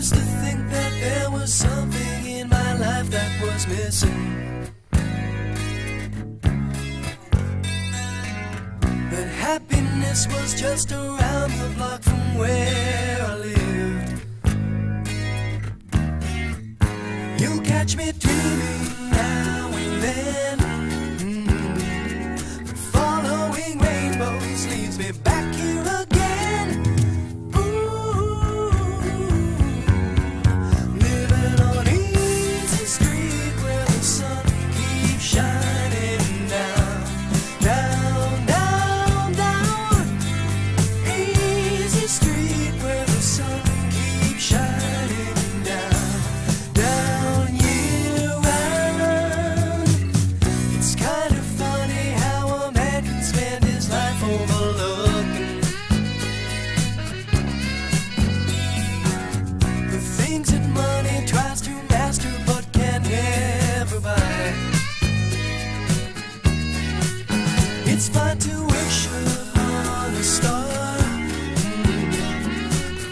used to think that there was something in my life that was missing. That happiness was just around the block from where I lived. You catch me dreaming now and then. Mm. But following rainbows leads me back It's fine to wish upon a star.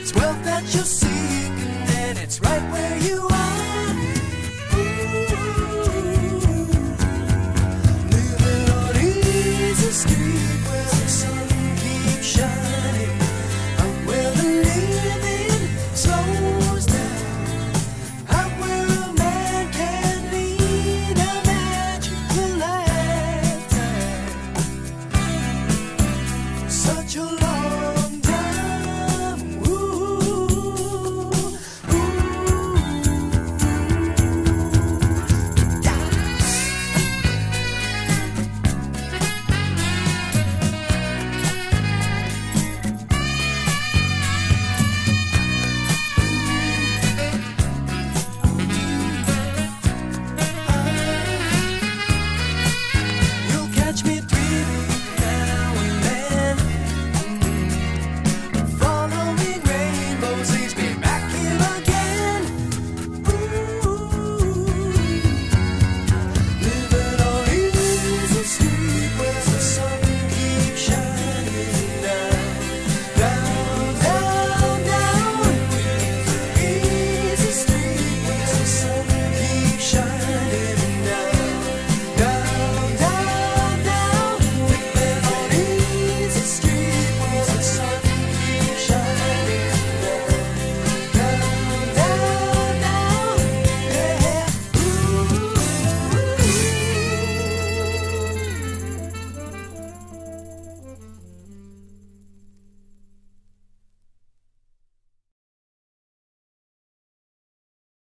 It's wealth that you're seeking, and it's right where you are.